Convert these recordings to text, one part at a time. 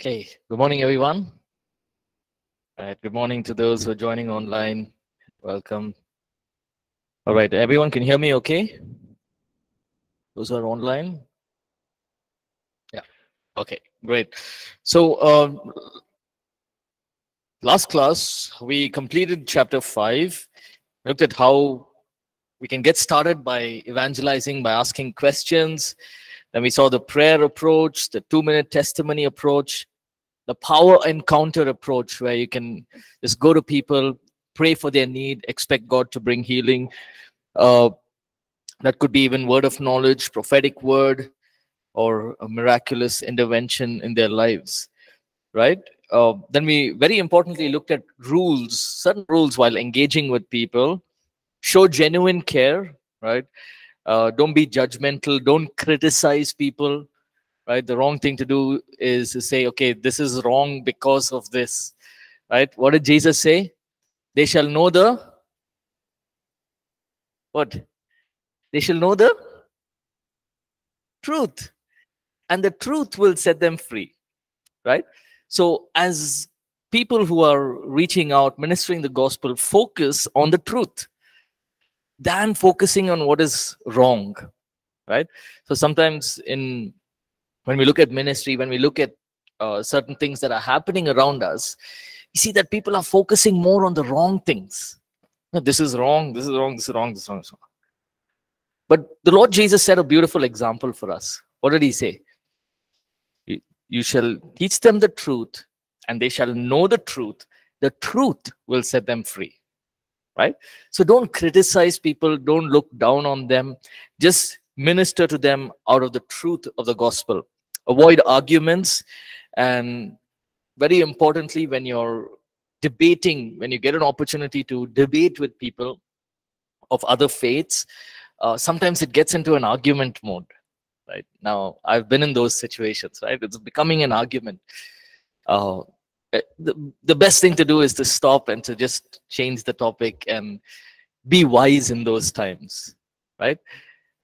Okay, good morning, everyone. All right, good morning to those who are joining online. Welcome. All right, everyone can hear me okay? Those who are online? Yeah, okay, great. So, um, last class, we completed chapter 5, looked at how we can get started by evangelizing by asking questions then we saw the prayer approach, the two minute testimony approach, the power encounter approach, where you can just go to people, pray for their need, expect God to bring healing. Uh, that could be even word of knowledge, prophetic word, or a miraculous intervention in their lives, right? Uh, then we very importantly looked at rules, certain rules while engaging with people. Show genuine care, right? Uh, don't be judgmental. Don't criticize people right? The wrong thing to do is to say okay this is wrong because of this right? What did jesus say? They shall know the what? They shall know the truth. And the truth will set them free right? So as people who are reaching out ministering the gospel focus on the truth than focusing on what is wrong right? So sometimes in when we look at ministry when we look at uh, certain things that are happening around us you see that people are focusing more on the wrong things. No, this is wrong this is wrong this is wrong this is wrong, but the lord jesus said a beautiful example for us. What did he say? You shall teach them the truth and they shall know the truth. The truth will set them free right? So don't criticize people don't look down on them. Just minister to them out of the truth of the gospel. Avoid arguments. And very importantly when you're debating when you get an opportunity to debate with people of other faiths uh, sometimes it gets into an argument mode right? Now i've been in those situations right? It's becoming an argument. Uh, the, the best thing to do is to stop and to just change the topic and be wise in those times right?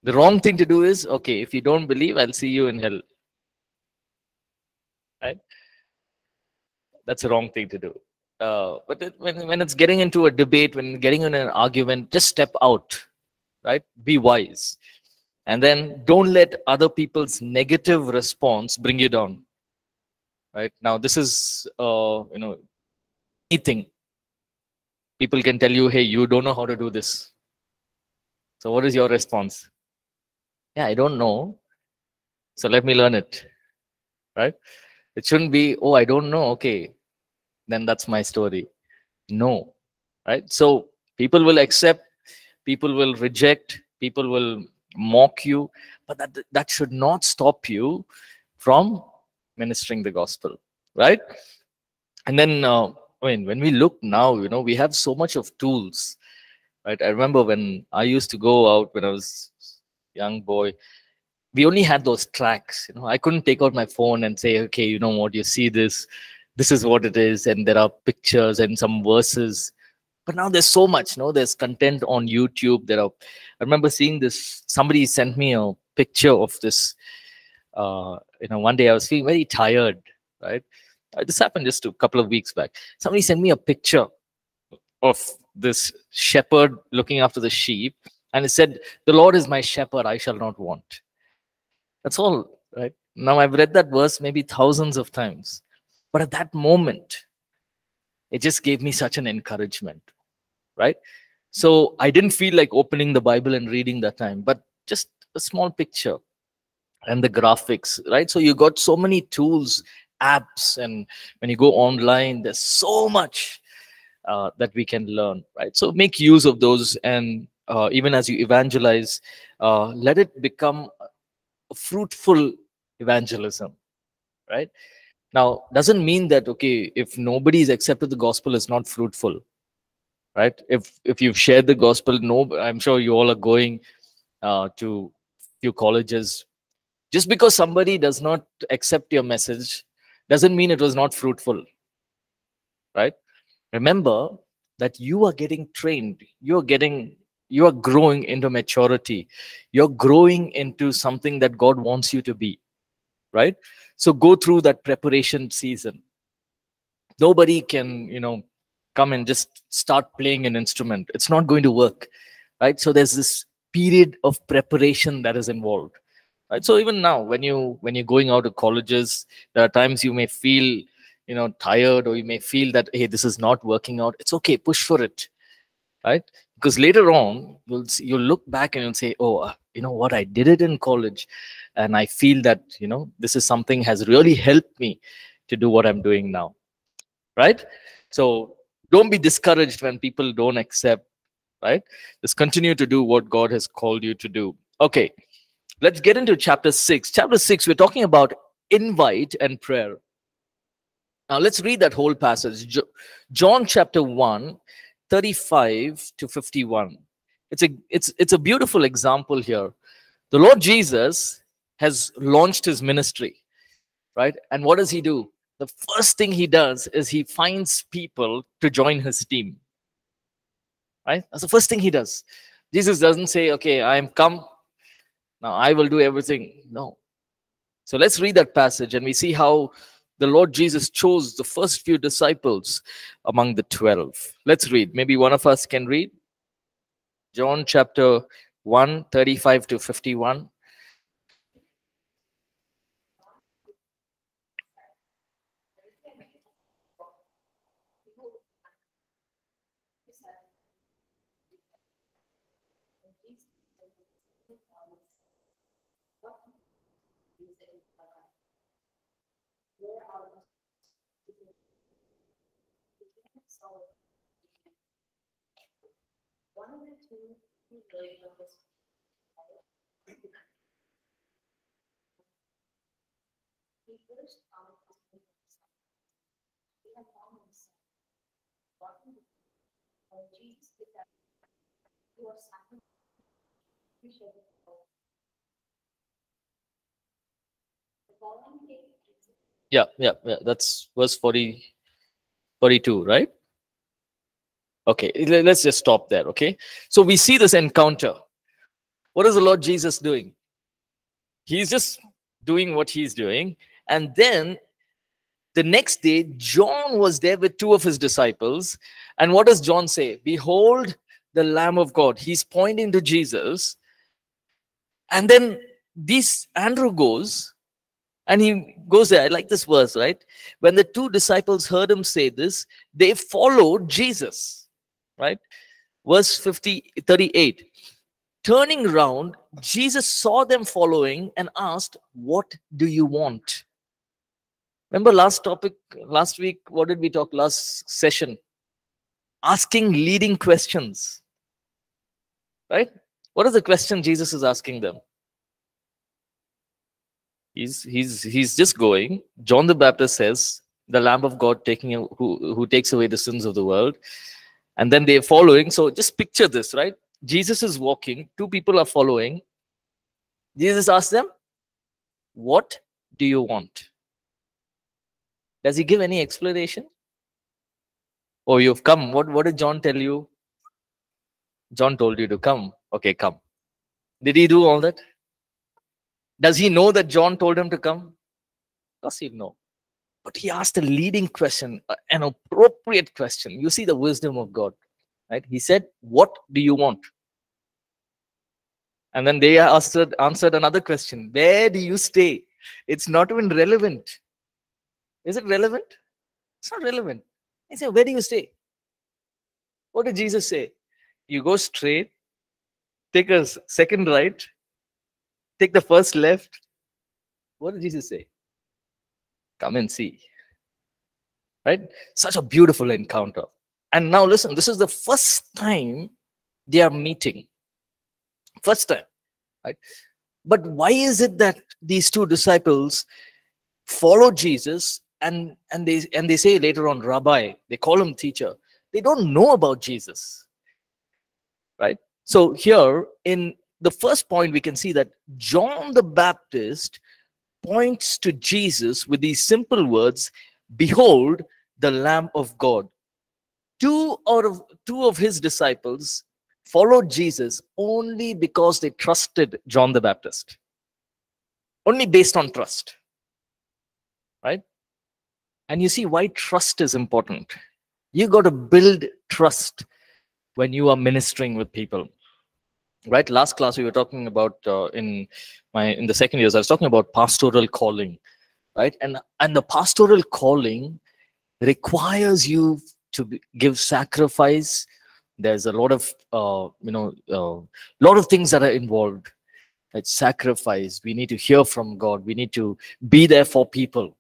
The wrong thing to do is okay if you don't believe i'll see you in hell right? That's the wrong thing to do. Uh, but it, when, when it's getting into a debate when getting in an argument just step out right? Be wise. And then don't let other people's negative response bring you down right? Now this is uh, you know anything. People can tell you hey you don't know how to do this. So what is your response? Yeah i don't know. So let me learn it right? It shouldn't be oh i don't know okay then that's my story. No right? So people will accept people will reject people will mock you but that that should not stop you from ministering the gospel, right? And then, uh, I mean, when we look now, you know, we have so much of tools, right? I remember when I used to go out when I was young boy, we only had those tracts, you know, I couldn't take out my phone and say, okay, you know what, you see this, this is what it is, and there are pictures and some verses. But now there's so much, know, there's content on YouTube. There are, I remember seeing this, somebody sent me a picture of this uh, you know, one day I was feeling very tired, right? Uh, this happened just a couple of weeks back. Somebody sent me a picture of this shepherd looking after the sheep, and it said, The Lord is my shepherd, I shall not want. That's all, right? Now I've read that verse maybe thousands of times, but at that moment, it just gave me such an encouragement, right? So I didn't feel like opening the Bible and reading that time, but just a small picture and the graphics right? So you got so many tools apps and when you go online there's so much uh, that we can learn right? So make use of those and uh, even as you evangelize uh, let it become a fruitful evangelism right? Now doesn't mean that okay if nobody's accepted the gospel is not fruitful right? If if you've shared the gospel no i'm sure you all are going uh, to few colleges just because somebody does not accept your message doesn't mean it was not fruitful. Right? Remember that you are getting trained. You're getting, you are growing into maturity. You're growing into something that God wants you to be. right so go through that preparation season nobody can you know come and just start playing an instrument it's not going to work right so there's this period of preparation that is involved right? So even now when you when you're going out to colleges there are times you may feel you know tired or you may feel that hey this is not working out. It's okay push for it. Right? Because later on you'll see, you'll look back and you'll say oh uh, you know what? I did it in college. And i feel that you know this is something has really helped me to do what i'm doing now. Right? So don't be discouraged when people don't accept. Right? Just continue to do what god has called you to do. Okay let's get into chapter 6 chapter 6 we're talking about invite and prayer. Now let's read that whole passage. John chapter 1 35 to 51 it's a it's it's a beautiful example here. The lord jesus has launched his ministry right? And what does he do? The first thing he does is he finds people to join his team right? That's the first thing he does. Jesus doesn't say okay i am come now i will do everything no so let's read that passage and we see how the Lord Jesus chose the first few disciples among the 12. Let's read. Maybe one of us can read. John chapter 1, 35 to 51. one of the two really focused he first found he had found himself walking when Jesus did that he was sacrificed yeah yeah yeah that's verse 40 42 right Okay, let's just stop there. Okay, so we see this encounter. What is the Lord Jesus doing? He's just doing what he's doing. And then the next day, John was there with two of his disciples. And what does John say? Behold, the Lamb of God. He's pointing to Jesus. And then this Andrew goes and he goes there. I like this verse, right? When the two disciples heard him say this, they followed Jesus right? Verse 50, 38. Turning round, Jesus saw them following and asked, What do you want? Remember last topic, last week, what did we talk last session? Asking leading questions. Right? What is the question Jesus is asking them? He's he's he's just going. John the Baptist says, the Lamb of God taking who, who takes away the sins of the world and then they're following. So just picture this, right? Jesus is walking, two people are following. Jesus asks them, What do you want? Does he give any explanation? Oh, you've come. What, what did John tell you? John told you to come. Okay, come. Did he do all that? Does he know that John told him to come? Does he know? But he asked a leading question, uh, an appropriate question. You see the wisdom of God, right? He said, What do you want? And then they answered, answered another question Where do you stay? It's not even relevant. Is it relevant? It's not relevant. He said, Where do you stay? What did Jesus say? You go straight, take a second right, take the first left. What did Jesus say? Come and see. Right? Such a beautiful encounter. And now listen, this is the first time they are meeting. First time. Right? But why is it that these two disciples follow Jesus and and they and they say later on rabbi they call him teacher they don't know about jesus right so here in the first point we can see that john the baptist points to Jesus with these simple words Behold, the Lamb of God. Two out of two of his disciples followed Jesus only because they trusted John the Baptist. Only based on trust. right? And you see why trust is important. You got to build trust when you are ministering with people. Right? Last class we were talking about uh, in my in the second years I was talking about pastoral calling, right? And and the pastoral calling requires you to be, give sacrifice. There's a lot of uh, you know a uh, lot of things that are involved. It's sacrifice. We need to hear from God. We need to be there for people,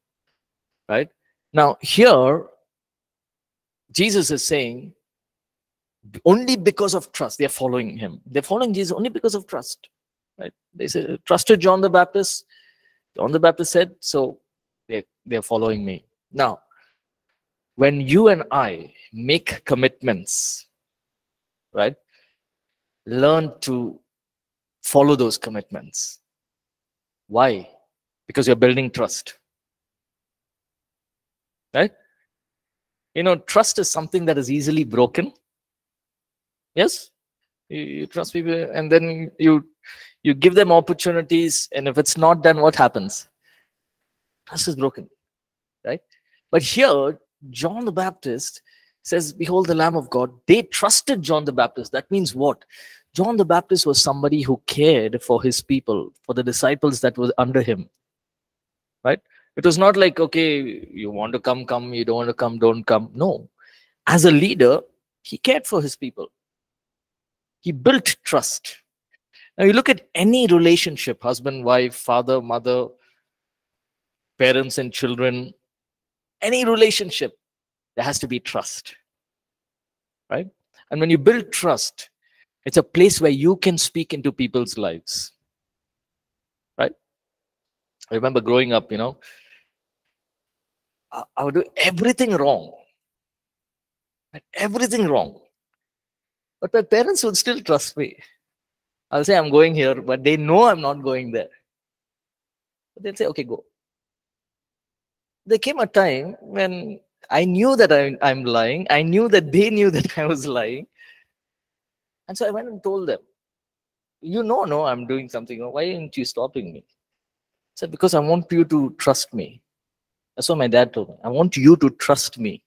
right? Now here, Jesus is saying only because of trust. They're following him. They're following jesus only because of trust right? They said trusted john the baptist. John the baptist said so they, they're following me. Now when you and i make commitments right learn to follow those commitments. Why? Because you're building trust. Right? You know trust is something that is easily broken yes. You, you trust people and then you you give them opportunities and if it's not done what happens? Trust is broken right? But here john the baptist says behold the lamb of god. They trusted john the baptist. That means what? John the baptist was somebody who cared for his people for the disciples that were under him right? It was not like okay you want to come come. You don't want to come don't come. No. As a leader he cared for his people he built trust. Now you look at any relationship, husband, wife, father, mother, parents and children, any relationship, there has to be trust. Right? And when you build trust, it's a place where you can speak into people's lives. Right? I remember growing up, you know, I would do everything wrong. Everything wrong. But my parents would still trust me. I'll say I'm going here, but they know I'm not going there. But they'll say, okay, go. There came a time when I knew that I, I'm lying. I knew that they knew that I was lying. And so I went and told them, you know, no, I'm doing something. Why aren't you stopping me? I said, because I want you to trust me. That's what my dad told me. I want you to trust me.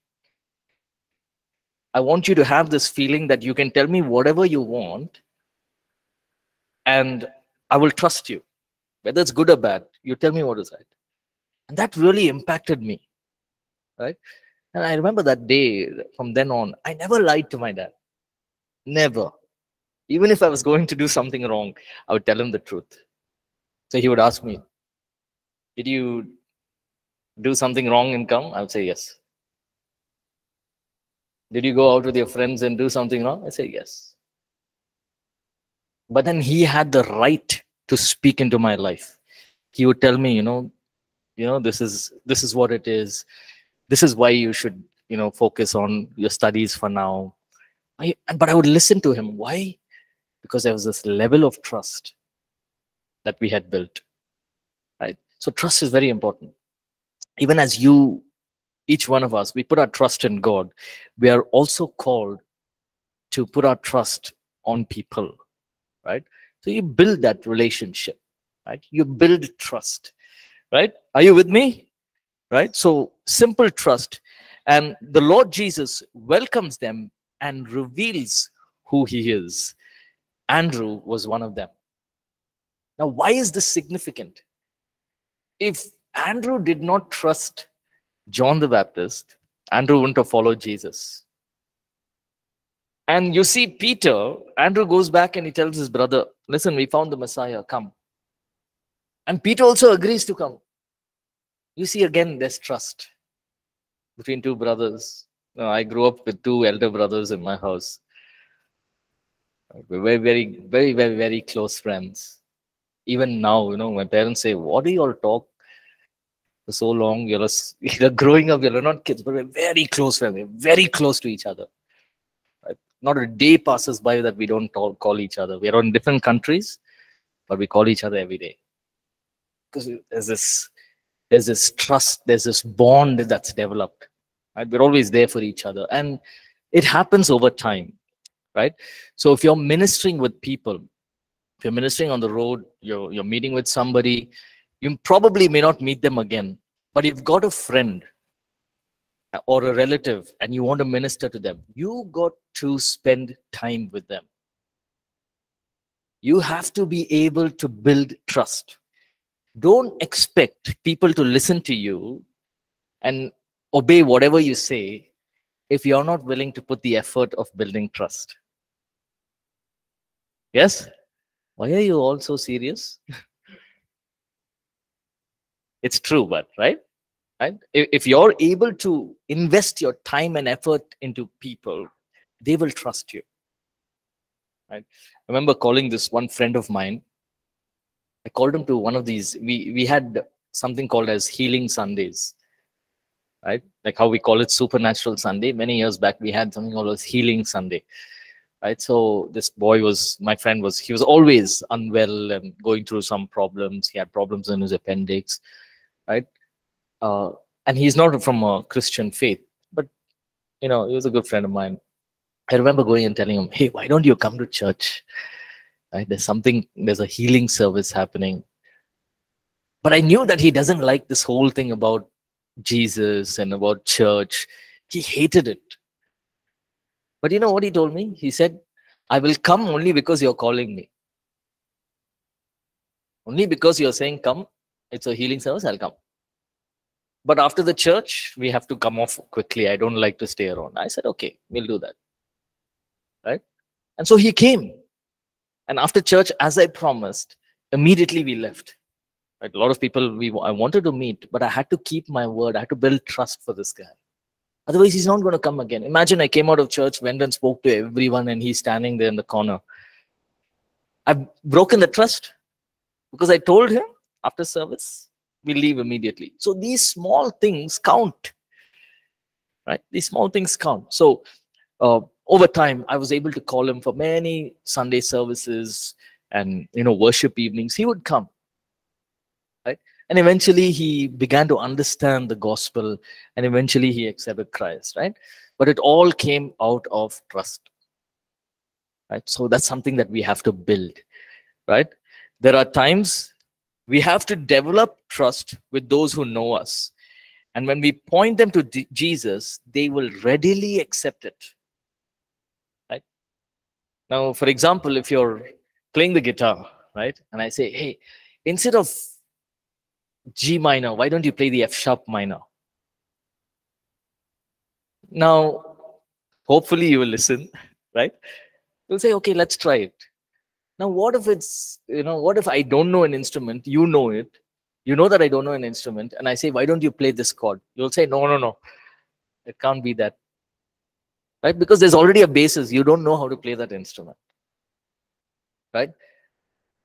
I want you to have this feeling that you can tell me whatever you want and I will trust you. Whether it's good or bad, you tell me what is right. And that really impacted me. Right? And I remember that day from then on, I never lied to my dad. Never. Even if I was going to do something wrong, I would tell him the truth. So he would ask me, Did you do something wrong and come? I would say yes. Did you go out with your friends and do something wrong? I say, yes. But then he had the right to speak into my life. He would tell me, you know, you know, this is this is what it is. This is why you should, you know, focus on your studies for now. I, but I would listen to him. Why? Because there was this level of trust that we had built. Right. So trust is very important. Even as you each one of us, we put our trust in God, we are also called to put our trust on people, right? So you build that relationship, right? You build trust, right? Are you with me? Right? So simple trust. And the Lord Jesus welcomes them and reveals who he is. Andrew was one of them. Now, why is this significant? If Andrew did not trust John the Baptist, Andrew wouldn't have followed Jesus. And you see, Peter, Andrew goes back and he tells his brother, Listen, we found the Messiah, come. And Peter also agrees to come. You see, again, there's trust between two brothers. I grew up with two elder brothers in my house. We're very, very, very, very, very close friends. Even now, you know, my parents say, What do you all talk for so long. You're, you're growing up, you're not kids, but we're very close family, very close to each other. Right? Not a day passes by that we don't call, call each other. We're in different countries, but we call each other every day. Because there's this there's this trust, there's this bond that's developed. Right? We're always there for each other. And it happens over time. Right? So if you're ministering with people, if you're ministering on the road, you're you're meeting with somebody, you probably may not meet them again But you've got a friend or a relative and you want to minister to them, you got to spend time with them. You have to be able to build trust. Don't expect people to listen to you and obey whatever you say if you're not willing to put the effort of building trust. Yes? Why are you all so serious? it's true, but right? Right? If, you're able to invest your time and effort into people, they will trust you. Right? I remember calling this one friend of mine. I called him to one of these. We we had something called as healing Sundays right? Like how we call it Supernatural Sunday. Many years back, we had something called as Healing Sunday, right? So this boy was, my friend was, he was always unwell and going through some problems. He had problems in his appendix, right? Uh, and he's not from a Christian faith, but you know, he was a good friend of mine. I remember going and telling him, "Hey, why don't you come to church? Right? There's something. There's a healing service happening." But I knew that he doesn't like this whole thing about Jesus and about church. He hated it. But you know what he told me? He said, I will come only because you're calling me. Only because you're saying, come, it's a healing service, I'll come. But after the church, we have to come off quickly. I don't like to stay around. I said, okay, we'll do that. Right? And so he came. And after church, as I promised, immediately we left. Right? A lot of people we I wanted to meet, but I had to keep my word. I had to build trust for this guy. Otherwise, he's not going to come again. Imagine I came out of church, went and spoke to everyone, and he's standing there in the corner. I've broken the trust because I told him after service, we leave immediately. So these small things count, right? These small things count. So uh, over time, I was able to call him for many Sunday services and you know worship evenings. He would come right? And eventually he began to understand the gospel and eventually he accepted Christ, right? But it all came out of trust, right? So that's something that we have to build, right? There are times we have to develop trust with those who know us. And when we point them to Jesus, they will readily accept it. Right? Now, for example, if you're playing the guitar, right? And I say, hey, instead of G minor. Why don't you play the F sharp minor? Now, hopefully you will listen, right? You'll say, okay, let's try it. Now, what if it's, you know, what if I don't know an instrument, you know it, you know that I don't know an instrument, and I say, why don't you play this chord? You'll say, no, no, no, it can't be that. Right? Because there's already a basis. You don't know how to play that instrument. Right?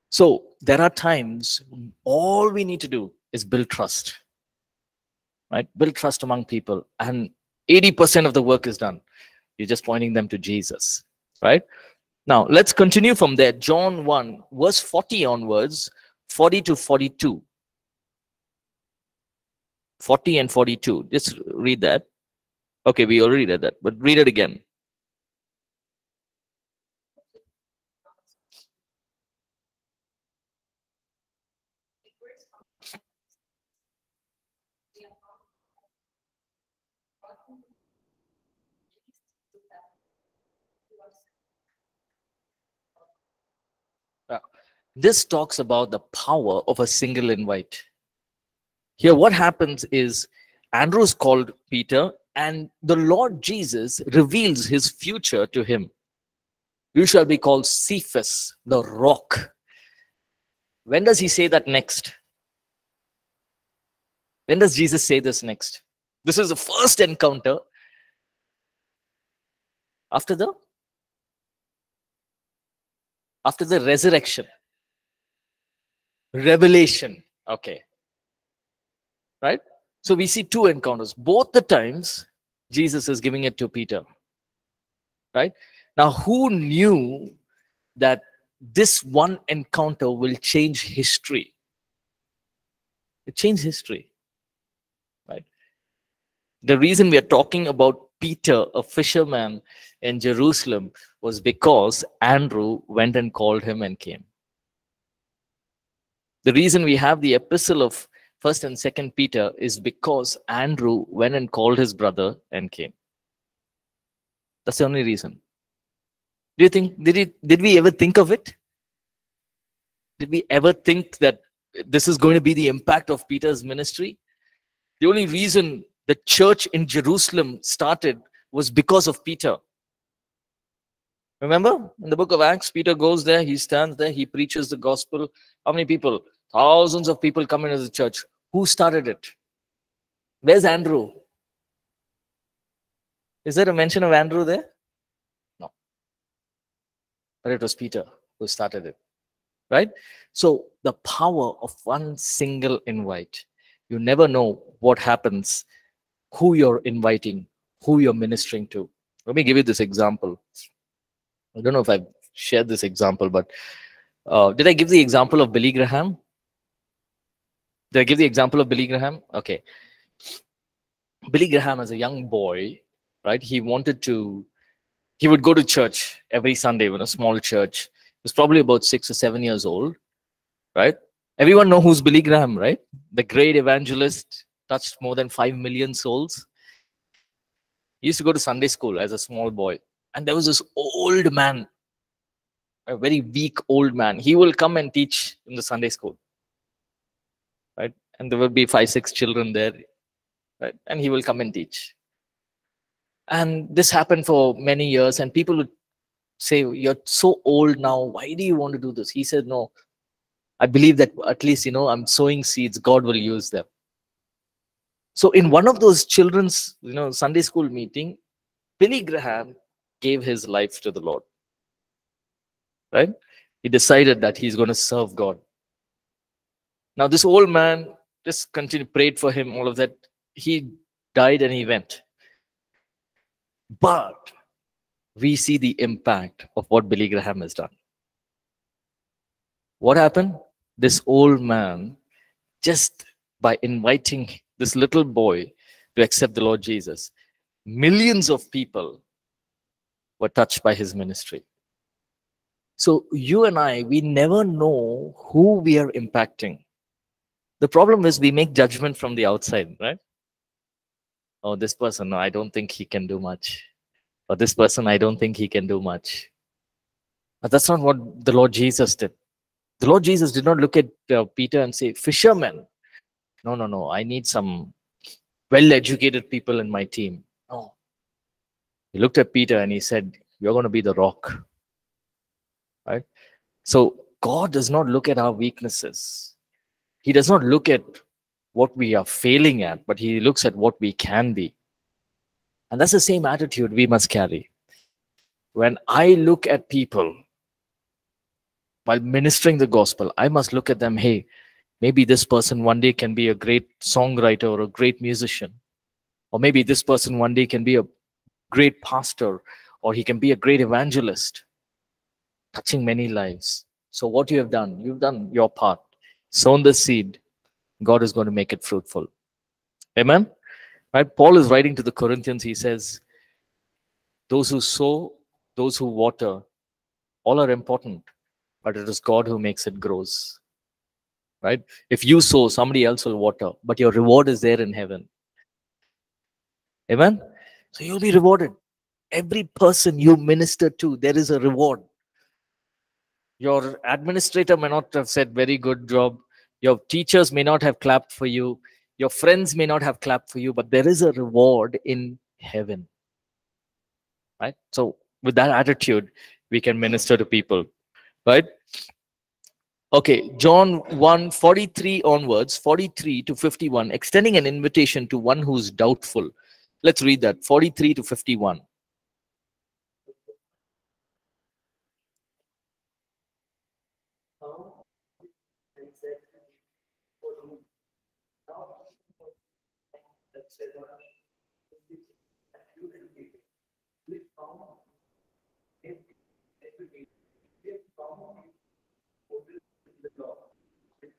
So there are times all we need to do is build trust right build trust among people and 80% of the work is done you're just pointing them to jesus right now let's continue from there. John 1 verse 40 onwards 40 to 42 40 and 42 just read that. Okay we already read that but read it again This talks about the power of a single invite. Here, what happens is Andrew's called Peter, and the Lord Jesus reveals his future to him. You shall be called Cephas, the rock. When does he say that next? When does Jesus say this next? This is the first encounter after the after the resurrection revelation. Okay. Right? So we see two encounters. Both the times jesus is giving it to peter. Right? Now who knew that this one encounter will change history? It changed history. Right? The reason we are talking about peter a fisherman in jerusalem was because andrew went and called him and came the reason we have the epistle of first and second Peter is because Andrew went and called his brother and came. That's the only reason. Do you think did it did we ever think of it? Did we ever think that this is going to be the impact of Peter's ministry? The only reason the church in Jerusalem started was because of Peter. Remember in the book of Acts, Peter goes there, he stands there, he preaches the gospel. How many people? Thousands of people come into the church. Who started it? Where's Andrew? Is there a mention of Andrew there? No. But it was Peter who started it. Right? So the power of one single invite. You never know what happens, who you're inviting, who you're ministering to. Let me give you this example. I don't know if I've shared this example, but uh, did I give the example of Billy Graham? Did I give the example of Billy Graham? Okay. Billy Graham, as a young boy, right, he wanted to, he would go to church every Sunday in a small church. He was probably about six or seven years old, right? Everyone know who's Billy Graham, right? The great evangelist, touched more than 5 million souls. He used to go to Sunday school as a small boy. And there was this old man, a very weak old man. He will come and teach in the Sunday school? And there will be five, six children there, right? And he will come and teach. And this happened for many years, and people would say, You're so old now. Why do you want to do this? He said, No, I believe that at least, you know, I'm sowing seeds, God will use them. So, in one of those children's, you know, Sunday school meeting, Billy Graham gave his life to the Lord. Right? He decided that he's going to serve God. Now, this old man just continued, prayed for him, all of that. He died and he went. But we see the impact of what Billy Graham has done. What happened? This old man, just by inviting this little boy to accept the Lord Jesus, millions of people were touched by his ministry. So, you and I, we never know who we are impacting. The problem is we make judgment from the outside, right? Oh, this person, no, I don't think he can do much. Or this person, I don't think he can do much. But that's not what the Lord Jesus did. The Lord Jesus did not look at uh, Peter and say, fisherman. No, no, no. I need some well-educated people in my team. No. He looked at Peter and he said, you're going to be the rock. Right? So God does not look at our weaknesses. He does not look at what we are failing at, but he looks at what we can be. And that's the same attitude we must carry. When I look at people while ministering the gospel, I must look at them, hey, maybe this person one day can be a great songwriter or a great musician. Or maybe this person one day can be a great pastor or he can be a great evangelist, touching many lives. So, what you have done, you've done your part sown the seed, God is going to make it fruitful. Amen? Right? Paul is writing to the Corinthians, he says, those who sow, those who water, all are important, but it is God who makes it grows. Right? If you sow, somebody else will water, but your reward is there in heaven. Amen? So you'll be rewarded. Every person you minister to, there is a reward. Your administrator may not have said very good job. Your teachers may not have clapped for you. Your friends may not have clapped for you, but there is a reward in heaven. Right? So with that attitude, we can minister to people. Right? Okay, John 1 43 onwards, 43 to 51, extending an invitation to one who's doubtful. Let's read that 43 to 51.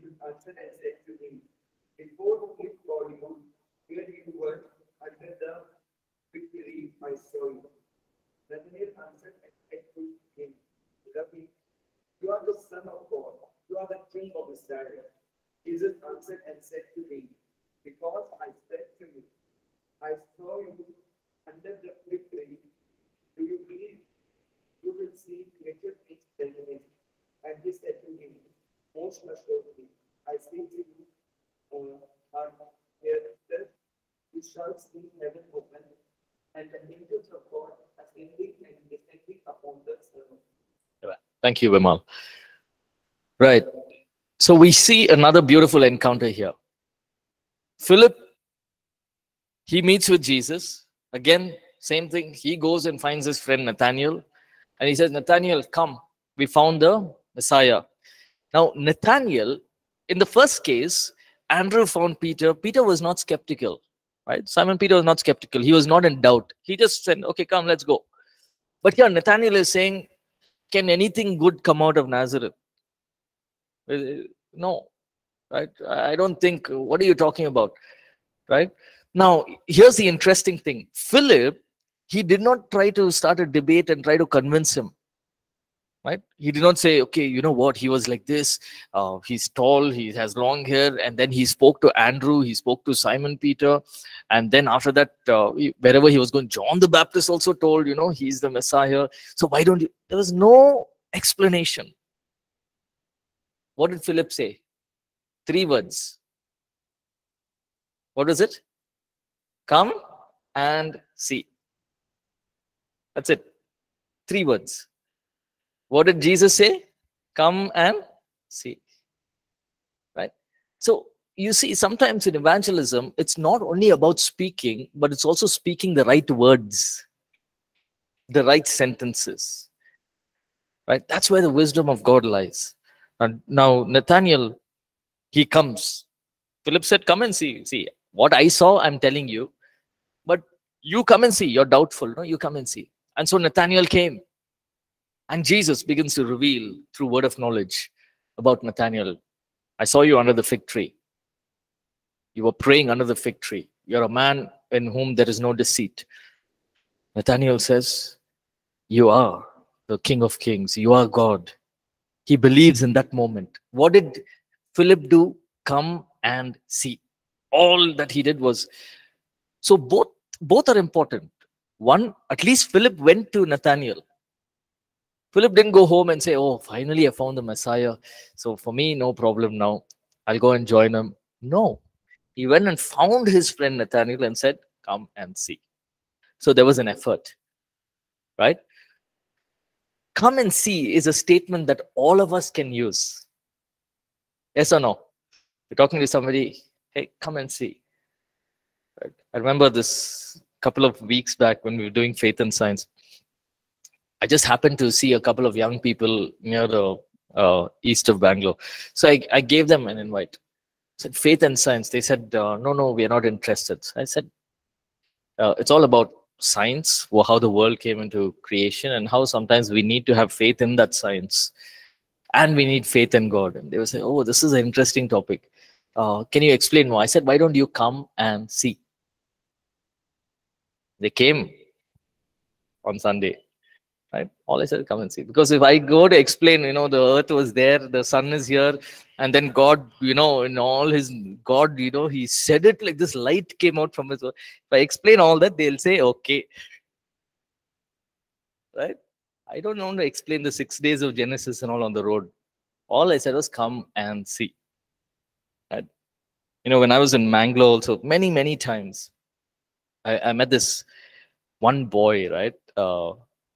answered and said to him, Before we called you, here you were under the tree I saw you. Nathanael answered and said to him, Rabbi, you are the Son of God, you are the King of Israel. Jesus answered and said to him, Because I said to you, I saw you under the fig tree, do you believe? You will see greater things than this. And he said to him, Most assuredly, I say to you, uh, are here that you shall see heaven open, and the angels of God ascending and descending upon the servant. Thank you, Vimal. Right. So we see another beautiful encounter here. Philip, he meets with Jesus. Again, same thing. He goes and finds his friend Nathaniel. And he says, Nathaniel, come. We found the Messiah. Now, Nathaniel, in the first case, Andrew found Peter. Peter was not skeptical, right? Simon Peter was not skeptical. He was not in doubt. He just said, okay, come, let's go. But here, Nathaniel is saying, can anything good come out of Nazareth? Uh, No, right? I don't think, what are you talking about, right? Now, here's the interesting thing Philip, he did not try to start a debate and try to convince him, right? He did not say, okay, you know what, he was like this, uh, he's tall, he has long hair, and then he spoke to Andrew, he spoke to Simon Peter, and then after that, uh, wherever he was going, John the Baptist also told, you know, he's the Messiah. So why don't you? There was no explanation. What did Philip say? Three words. What was it? Come and see. That's it. Three words. What did Jesus say? Come and see. Right? So you see, sometimes in evangelism, it's not only about speaking, but it's also speaking the right words, the right sentences. Right? That's where the wisdom of God lies. And now Nathaniel, he comes. Philip said, Come and see. See, what I saw, I'm telling you. But you come and see. You're doubtful. No, you come and see. And so Nathaniel came. And Jesus begins to reveal through word of knowledge about Nathaniel. I saw you under the fig tree. You were praying under the fig tree. You're a man in whom there is no deceit. Nathaniel says, You are the King of Kings. You are God. He believes in that moment. What did Philip do? Come and see. All that he did was so both both are important. One, at least Philip went to Nathaniel. Philip didn't go home and say, Oh, finally I found the Messiah. So for me, no problem now. I'll go and join him. No. He went and found his friend Nathaniel and said, Come and see. So there was an effort, right? Come and see is a statement that all of us can use. Yes or no? You're talking to somebody, hey, come and see. I remember this couple of weeks back when we were doing faith and science. I just happened to see a couple of young people near the uh, east of Bangalore. So I, I gave them an invite. I said, faith and science. They said, uh, no, no, we are not interested. I said, uh, it's all about science, wh- how the world came into creation, and how sometimes we need to have faith in that science. And we need faith in God. And they will say, oh, this is an interesting topic. Uh, can you explain more? I said, why don't you come and see? They came on Sunday right? All i said come and see. Because if i go to explain you know the earth was there the sun is here and then god you know in all his god you know he said it like this light came out from his if i explain all that they'll say okay. Right? I don't want to explain the six days of genesis and all on the road. All i said was come and see. Right? You know when i was in mangalore also many many times i, I met this one boy right? Uh,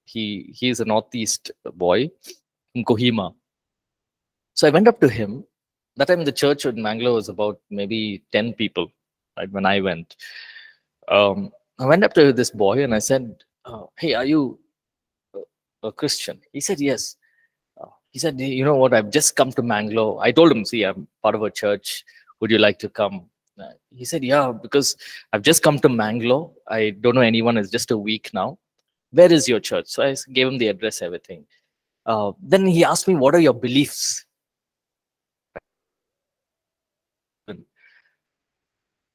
he he is a northeast boy in Kohima. So I went up to him. That time the church in Mangalore was about maybe 10 people, right? When I went. Um, I went up to this boy and I said, uh, Hey, are you a, a Christian? He said, Yes. Uh, he said, You know what? I've just come to Mangalore. I told him, See, I'm part of a church. Would you like to come? Uh, he said, Yeah, because I've just come to Mangalore. I don't know anyone. It's just a week now where is your church so i gave him the address everything uh, then he asked me what are your beliefs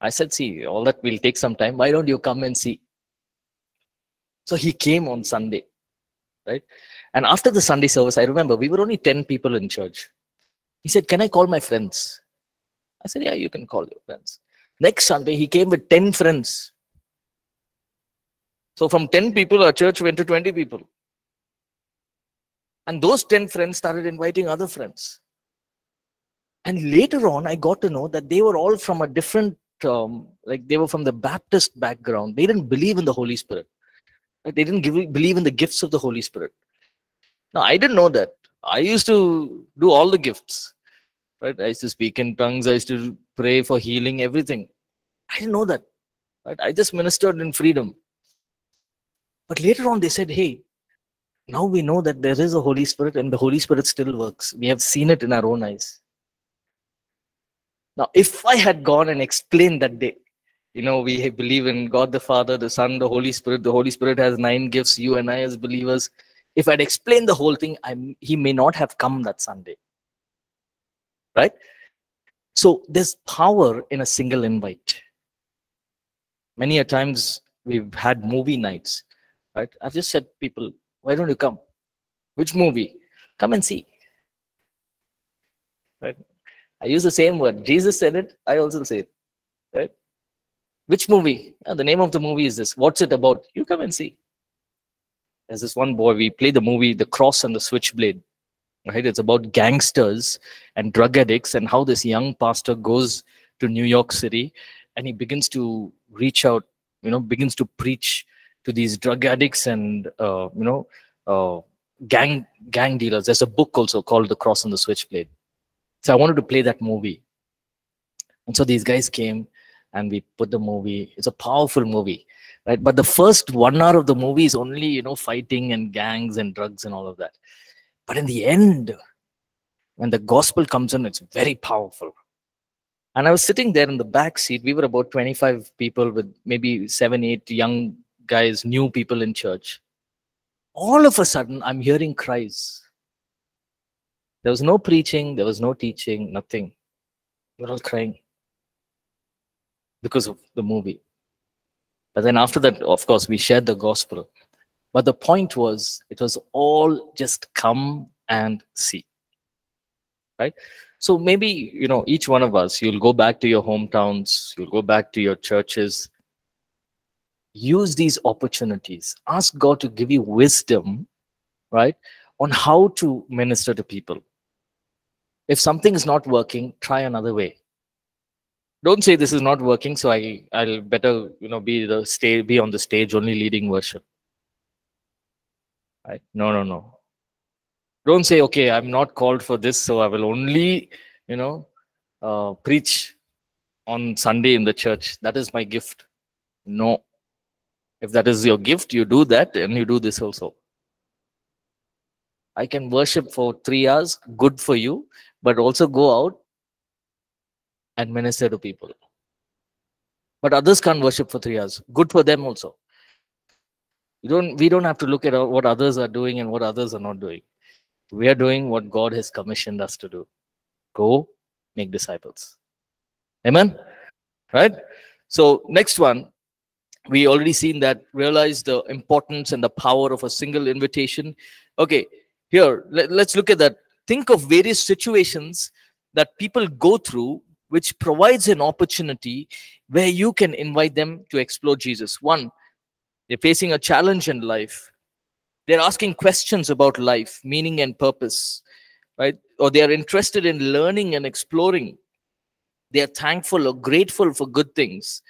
I said, see, all that will take some time. Why don't you come and see? So he came on Sunday, right? And after the Sunday service, I remember we were only 10 people in church. He said, Can I call my friends? I said, Yeah, you can call your friends. Next Sunday, he came with 10 friends. So from 10 people, our church went to 20 people. And those 10 friends started inviting other friends. And later on, I got to know that they were all from a different, um, like they were from the Baptist background. They didn't believe in the Holy Spirit. They didn't give, believe in the gifts of the Holy Spirit. Now, I didn't know that. I used to do all the gifts, right? I used to speak in tongues. I used to pray for healing, everything. I didn't know that. Right? I just ministered in freedom. But later on, they said, hey, now we know that there is a Holy Spirit and the Holy Spirit still works. We have seen it in our own eyes. Now, if I had gone and explained that day, you know, we believe in God the Father, the Son, the Holy Spirit. The Holy Spirit has nine gifts. You and I, as believers, if I'd explained the whole thing, I'm, he may not have come that Sunday. Right? So there's power in a single invite. Many a times we've had movie nights. Right? I've just said, people, why don't you come? Which movie? Come and see. Right? I use the same word. Jesus said it, I also say it. Right? Which movie? The name of the movie is this. What's it about? You come and see. There's this one boy, we play the movie The Cross and the Switchblade. Right? It's about gangsters and drug addicts and how this young pastor goes to New York City and he begins to reach out, you know, begins to preach to these drug addicts and uh, you know uh, gang gang dealers. There's a book also called The Cross and the Switchblade. So I wanted to play that movie, and so these guys came and we put the movie. It's a powerful movie, right? But the first one hour of the movie is only you know fighting and gangs and drugs and all of that. But in the end, when the gospel comes in, it's very powerful. And I was sitting there in the back seat. We were about 25 people with maybe seven, eight young guys, new people in church. All of a sudden, I'm hearing cries. There was no preaching, there was no teaching, nothing. We're all crying because of the movie. But then after that, of course, we shared the gospel. But the point was, it was all just come and see. Right? So maybe, you know, each one of us, you'll go back to your hometowns, you'll go back to your churches, use these opportunities. Ask god to give you wisdom right on how to minister to people. If something is not working try another way. Don't say this is not working so i i'll better you know be the stage be on the stage only leading worship. Right? No no no. Don't say okay i'm not called for this so i will only you know uh, preach on sunday in the church. That is my gift. No if that is your gift, you do that and you do this also. I can worship for three hours, good for you, but also go out and minister to people. But others can't worship for three hours. Good for them also. You don't we don't have to look at what others are doing and what others are not doing. We are doing what God has commissioned us to do. Go make disciples. Amen. Right? So next one, we already seen that realize the importance and the power of a single invitation. Okay here let, let's look at that. Think of various situations that people go through which provides an opportunity where you can invite them to explore jesus. One they're facing a challenge in life. They're asking questions about life meaning and purpose right? Or they are interested in learning and exploring. They are thankful or grateful for good things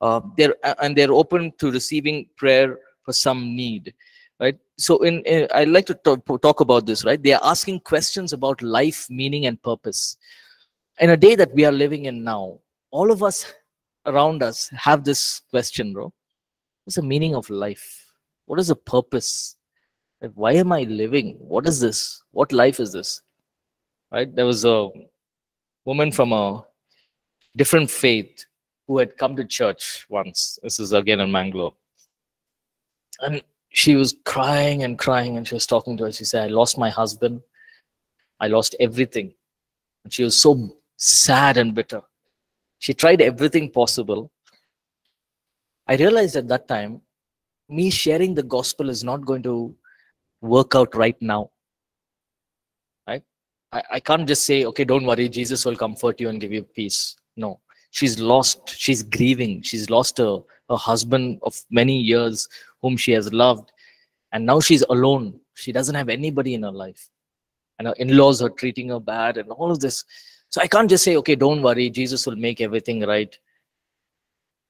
uh, they're and they're open to receiving prayer for some need right? So in, in i like to talk, talk about this right? They are asking questions about life meaning and purpose. In a day that we are living in now all of us around us have this question bro. What's the meaning of life? What is the purpose? Like, why am i living? What is this? What life is this? Right? There was a woman from a different faith who had come to church once. This is again in Mangalore. And she was crying and crying, and she was talking to us. She said, I lost my husband. I lost everything. And she was so sad and bitter. She tried everything possible. I realized at that time, me sharing the gospel is not going to work out right now. Right? I, I can't just say, okay, don't worry, Jesus will comfort you and give you peace. No. She's lost, she's grieving, she's lost her, her husband of many years whom she has loved. And now she's alone. She doesn't have anybody in her life. And her in-laws are treating her bad and all of this. So I can't just say, okay, don't worry, Jesus will make everything right.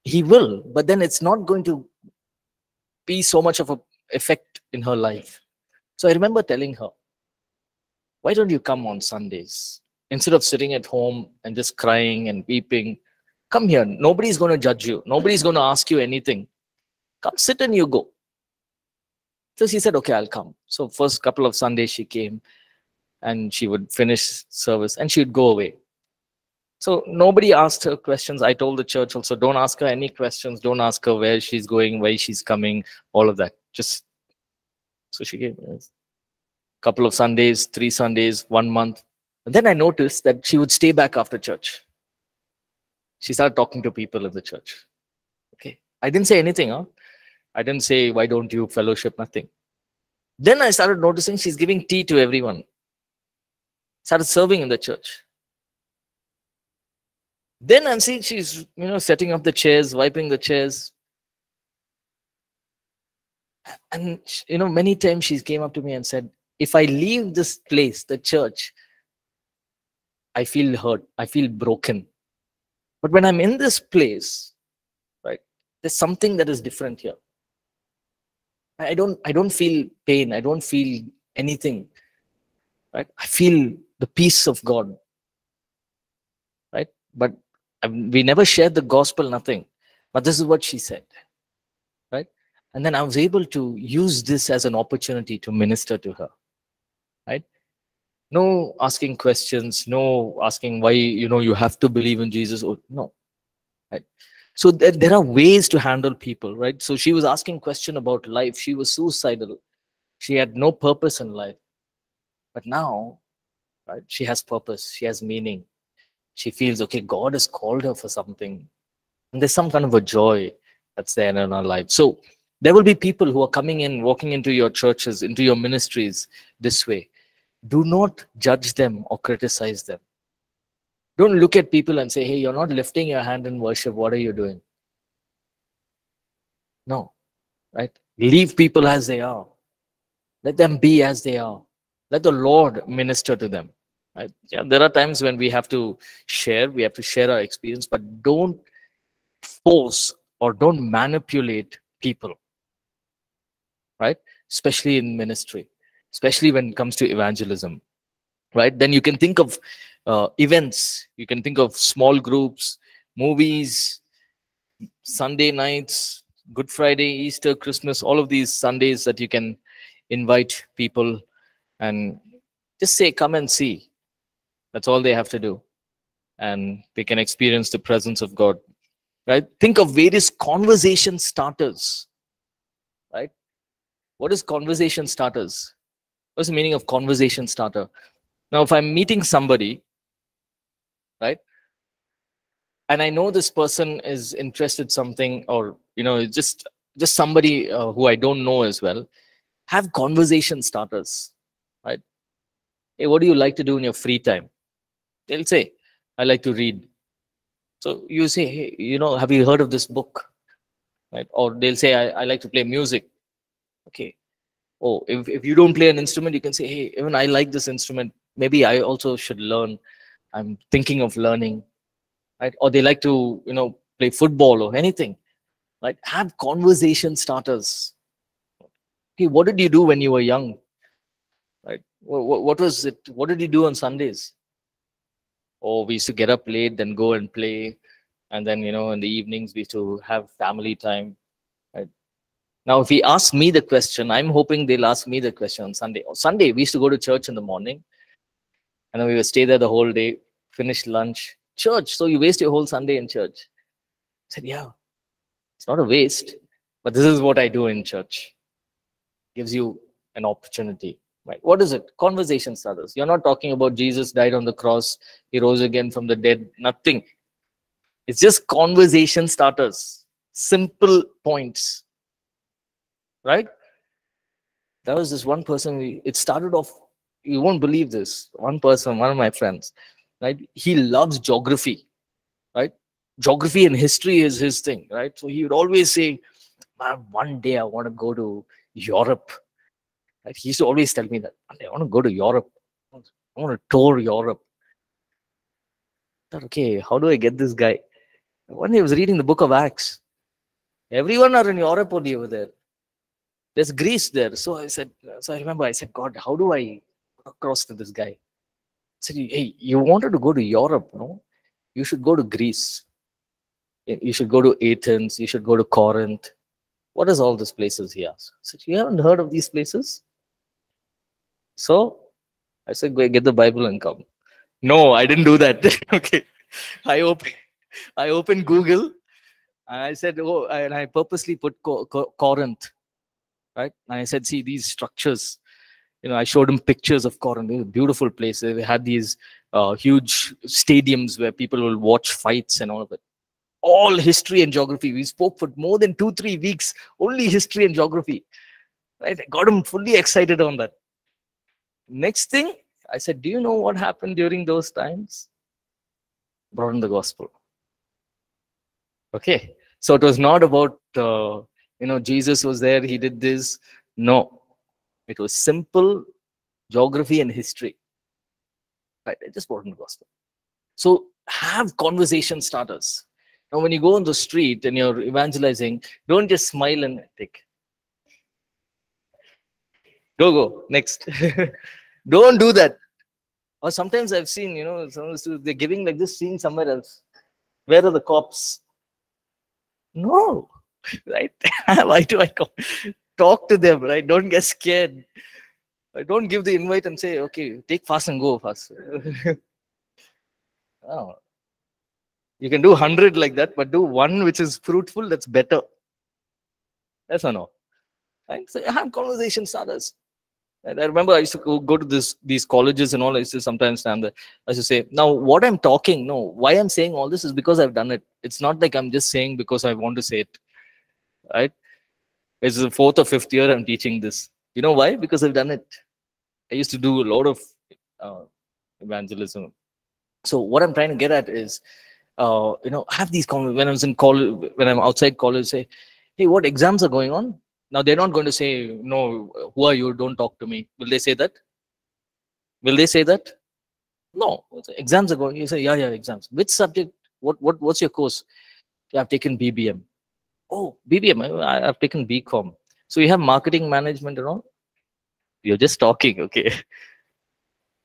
He will, but then it's not going to be so much of a effect in her life. So I remember telling her, why don't you come on Sundays? Instead of sitting at home and just crying and weeping, come here. Nobody's going to judge you. Nobody's going to ask you anything. Come sit and you go. So she said, okay, I'll come. So first couple of Sundays she came and she would finish service and she would go away. So nobody asked her questions. I told the church also, don't ask her any questions. Don't ask her where she's going, where she's coming, all of that. Just so she came. A couple of Sundays, three Sundays, one month. And then I noticed that she would stay back after church. She started talking to people in the church. Okay. I didn't say anything, huh? I didn't say, why don't you fellowship? Nothing. Then I started noticing she's giving tea to everyone. Started serving in the church. Then I'm seeing she's, you know, setting up the chairs, wiping the chairs. And, you know, many times she came up to me and said, if I leave this place, the church, I feel hurt. I feel broken. But when I'm in this place, right, there's something that is different here. I don't, I don't feel pain. I don't feel anything. Right? I feel the peace of God. Right? But we never shared the gospel, nothing. But this is what she said. Right? And then I was able to use this as an opportunity to minister to her. No asking questions, no asking why, you know, you have to believe in Jesus. Or, no. Right? So there, there are ways to handle people, right? So she was asking question about life. She was suicidal. She had no purpose in life. But now, right, she has purpose. She has meaning she feels okay god has called her for something and there's some kind of a joy that's there in our life so there will be people who are coming in walking into your churches into your ministries this way do not judge them or criticize them don't look at people and say hey you're not lifting your hand in worship what are you doing no right leave people as they are let them be as they are let the lord minister to them Right? Yeah, there are times when we have to share, we have to share our experience, but don't force or don't manipulate people. Right? Especially in ministry, especially when it comes to evangelism. Right? Then you can think of uh, events, you can think of small groups, movies, Sunday nights, Good Friday, Easter, Christmas, all of these Sundays that you can invite people and just say, come and see that's all they have to do. And they can experience the presence of God. Right? Think of various conversation starters. Right? What is conversation starters? What's the meaning of conversation starter? Now, if I'm meeting somebody, right? And I know this person is interested something, or you know, just just somebody uh, who I don't know as well. Have conversation starters, right? Hey, what do you like to do in your free time? they'll say i like to read so you say hey you know have you heard of this book right or they'll say i, I like to play music okay oh if, if you don't play an instrument you can say hey even i like this instrument. Maybe i also should learn. I'm thinking of learning. Right? Or they like to you know play football or anything. Right? Have conversation starters. Hey what did you do when you were young? Right? What, what was it? What did you do on sundays? Or we used to get up late, then go and play. And then, you know, in the evenings, we used to have family time. Now, if he ask me the question, I'm hoping they'll ask me the question on Sunday. On Sunday, we used to go to church in the morning. And then we would stay there the whole day, finish lunch, church. So you waste your whole Sunday in church. I said, yeah, it's not a waste, but this is what I do in church. Gives you an opportunity Right? What is it? Conversation starters. You're not talking about Jesus died on the cross, he rose again from the dead. Nothing. It's just conversation starters, simple points. Right? There was this one person, it started off, you won't believe this. One person, one of my friends, right? He loves geography, right? Geography and history is his thing, right? So he would always say, Man, one day I want to go to Europe. Right? He used to always tell me that I want to go to Europe. I want to tour Europe. Thought, okay, how do I get this guy? One day I was reading the book of Acts. Everyone are in Europe only over there. There's Greece there. So I said, so I remember I said, God, how do I cross to this guy? I said, hey, you wanted to go to Europe, no? You should go to Greece. You should go to Athens. You should go to Corinth. What is all these places? He asked. I said, You haven't heard of these places? So I said, Go get the Bible and come. No, I didn't do that. okay. I opened I opened Google and I said, Oh, and I purposely put Co- Co- Corinth. Right? And I said, see these structures. You know, I showed him pictures of Corinth. Beautiful place. They had these uh, huge stadiums where people will watch fights and all of it all history and geography. We spoke for more than two, three weeks, only history and geography. Right? I got him fully excited on that. Next thing, I said, Do you know what happened during those times? Brought in the gospel. Okay. So it was not about, uh, you know, Jesus was there, he did this. No. It was simple geography and history. Right? It just the gospel. So have conversation starters. Now, when you go on the street and you're evangelizing, don't just smile and take. Go, go, next. don't do that. Or sometimes I've seen, you know, they're giving like this, seeing somewhere else. Where are the cops? No, right? Why do I come? Talk to them, right? Don't get scared. Don't give the invite and say, okay, take fast and go fast. oh, you can do 100 like that, but do one which is fruitful, that's better. Yes or no? Right? So have conversation starters. And I remember I used to go, go to this these colleges and all. I used to sometimes stand there. I used to say, now what I'm talking, no, why I'm saying all this is because I've done it. It's not like I'm just saying because I want to say it. Right? It's the fourth or fifth year I'm teaching this. You know why? Because I've done it. I used to do a lot of uh, evangelism. So what I'm trying to get at is uh, you know, have these conversations when I was in college, when I'm outside college, say, hey, what exams are going on? Now they're not going to say, no, who are you? Don't talk to me. Will they say that? Will they say that? No. Exams are going. You say, yeah, yeah, exams. Which subject? What, what, what's your course? Yeah, I've taken BBM. Oh, BBM. I, I've taken BCom. So you have marketing management and all. You're just talking, okay?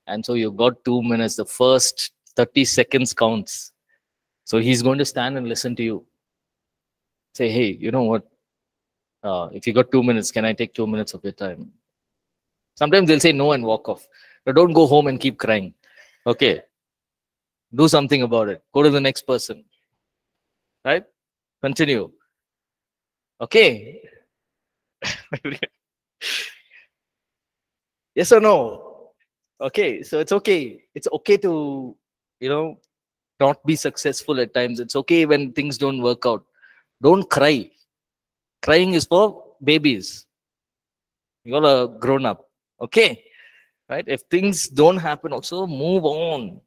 And so you've got two minutes. The first 30 seconds counts so he's going to stand and listen to you. Say, hey, you know what? Uh, if you got two minutes, can I take two minutes of your time? Sometimes they'll say no and walk off. But don't go home and keep crying. Okay. Do something about it. Go to the next person. Right? Continue. Okay. yes or no? Okay. So it's okay. It's okay to, you know, not be successful at times. It's okay when things don't work out. Don't cry. Crying is for babies. You're a grown up. Okay. Right? If things don't happen, also move on.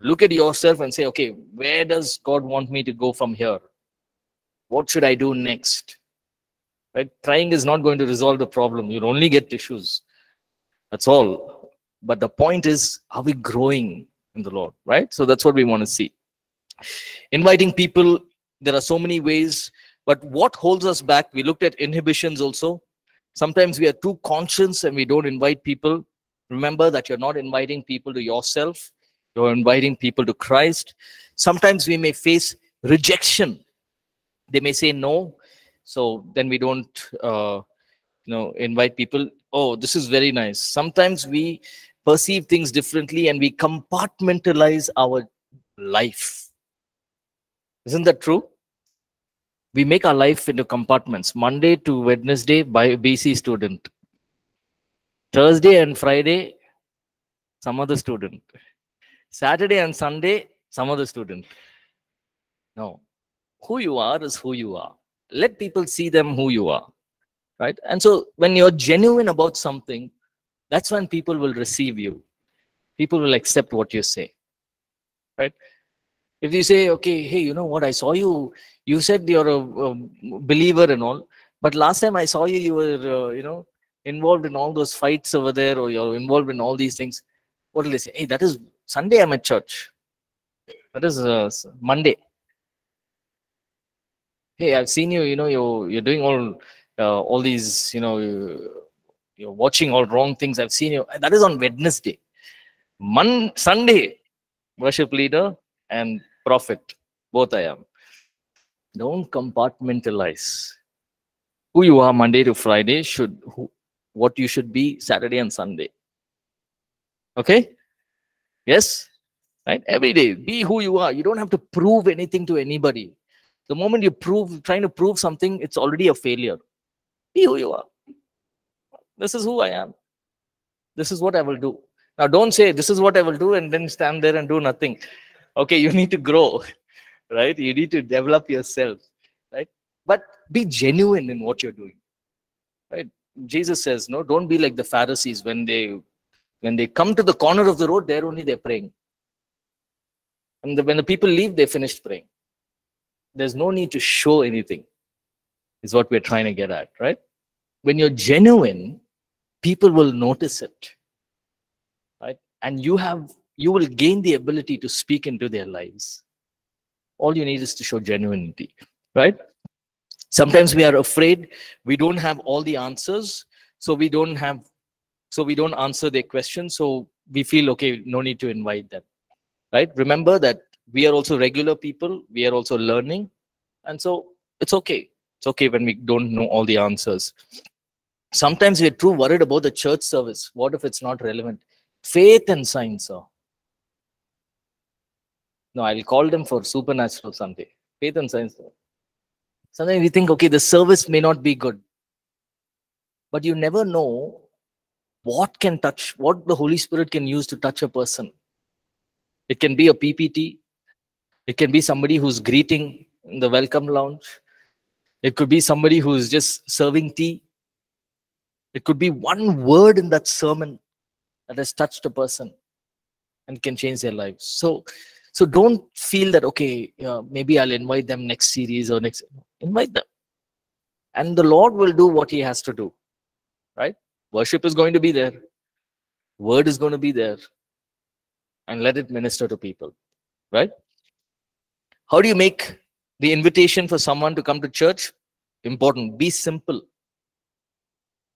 Look at yourself and say, okay, where does God want me to go from here? What should I do next? Right? Trying is not going to resolve the problem. You'll only get issues. That's all. But the point is, are we growing? in the Lord, right? So that's what we want to see. Inviting people, there are so many ways, but what holds us back? We looked at inhibitions also. Sometimes we are too conscious and we don't invite people. Remember that you're not inviting people to yourself, you're inviting people to Christ. Sometimes we may face rejection. They may say no, so then we don't, uh, you know, invite people. Oh, this is very nice. Sometimes we perceive things differently and we compartmentalize our life. Isn't that true? We make our life into compartments. Monday to Wednesday by a BC student. Thursday and Friday, some other student. Saturday and Sunday, some other student. No. Who you are is who you are. Let people see them who you are. Right? And so when you're genuine about something, that's when people will receive you. People will accept what you say. Right? If you say, okay, hey, you know what, I saw you, you said you're a, a believer and all, but last time I saw you, you were, uh, you know, involved in all those fights over there, or you're involved in all these things. What will they say? Hey, that is Sunday I'm at church. That is uh, Monday. Hey, I've seen you. You know, you're you're doing all uh, all these. You know, you're watching all wrong things. I've seen you. That is on Wednesday. Mon Sunday, worship leader and prophet. Both I am. Don't compartmentalize. Who you are Monday to Friday should who, what you should be Saturday and Sunday. Okay? Yes? Right? Every day, be who you are. You don't have to prove anything to anybody. The moment you prove, trying to prove something, it's already a failure. Be who you are. This is who I am. This is what I will do. Now, don't say this is what I will do and then stand there and do nothing. Okay, you need to grow, right? You need to develop yourself, right? But be genuine in what you're doing, right? Jesus says, no, don't be like the Pharisees when they when they come to the corner of the road, there only they're praying. And the, when the people leave, they finished praying. There's no need to show anything, is what we're trying to get at, right? When you're genuine, people will notice it, right? And you have you will gain the ability to speak into their lives. All you need is to show genuinity, right? Sometimes we are afraid we don't have all the answers, so we don't have, so we don't answer their questions. So we feel okay, no need to invite them, right? Remember that we are also regular people. We are also learning, and so it's okay. It's okay when we don't know all the answers. Sometimes we're too worried about the church service. What if it's not relevant? Faith and science, sir. No, I'll call them for supernatural Sunday. Faith and science. Sir. Sometimes we think, okay, the service may not be good. But you never know what can touch, what the Holy Spirit can use to touch a person. It can be a PPT. It can be somebody who's greeting in the welcome lounge. It could be somebody who's just serving tea. It could be one word in that sermon that has touched a person and can change their lives. So, so don't feel that okay, uh, maybe I'll invite them next series or next. Invite them, and the Lord will do what He has to do. Right? Worship is going to be there. Word is going to be there, and let it minister to people. Right? How do you make the invitation for someone to come to church? Important. Be simple.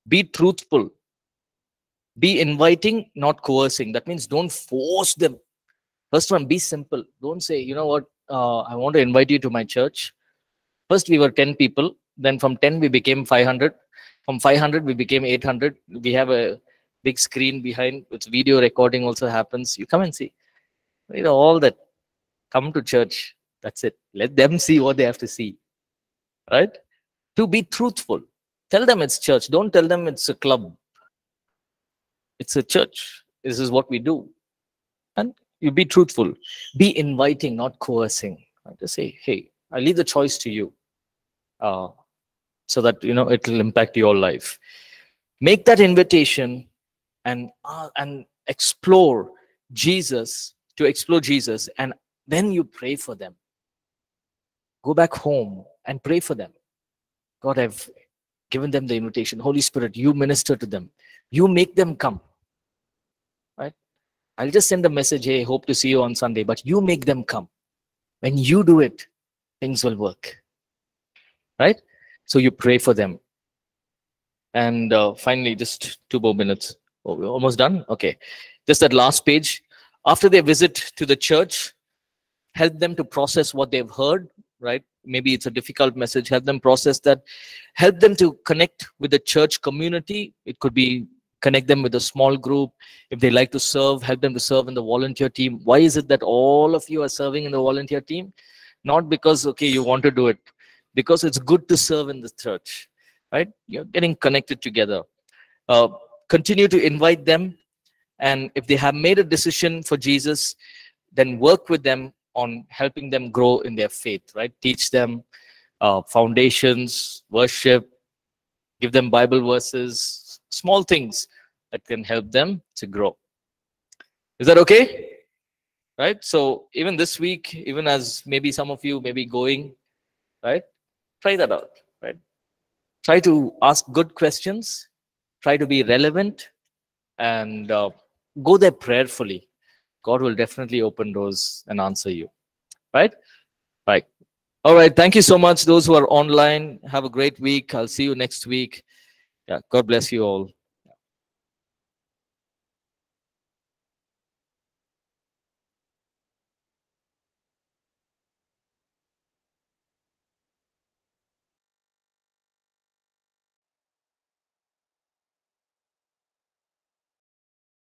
Be truthful. Be inviting, not coercing. That means don't force them. First one, be simple. Don't say, you know what, uh, I want to invite you to my church. First, we were 10 people. Then from 10, we became 500. From 500, we became 800. We have a big screen behind, which video recording also happens. You come and see. You know, all that. Come to church. That's it. Let them see what they have to see. Right? To be truthful. Tell them it's church. Don't tell them it's a club. It's a church. This is what we do. And you be truthful. Be inviting, not coercing. Just say, hey, I leave the choice to you. Uh, so that you know it will impact your life. Make that invitation and uh, and explore Jesus to explore Jesus, and then you pray for them. Go back home and pray for them. God, I've given them the invitation. Holy Spirit, you minister to them. You make them come. Right? I'll just send a message, hey, hope to see you on Sunday, but you make them come. When you do it, things will work. Right? So you pray for them. And uh, finally, just two more minutes. Oh, we're almost done? Okay. Just that last page. After their visit to the church, help them to process what they've heard, right? Maybe it's a difficult message. Help them process that. Help them to connect with the church community. It could be connect them with a small group. If they like to serve, help them to serve in the volunteer team. Why is it that all of you are serving in the volunteer team? Not because, okay, you want to do it, because it's good to serve in the church, right? You're getting connected together. Uh, continue to invite them. And if they have made a decision for Jesus, then work with them on helping them grow in their faith, right? Teach them uh, foundations, worship, give them Bible verses, small things that can help them to grow. Is that okay? Right? So even this week, even as maybe some of you may be going, right? Try that out, right? Try to ask good questions, try to be relevant, and uh, go there prayerfully. God will definitely open doors and answer you. Right? Right. All right. Thank you so much. Those who are online, have a great week. I'll see you next week. Yeah. God bless you all.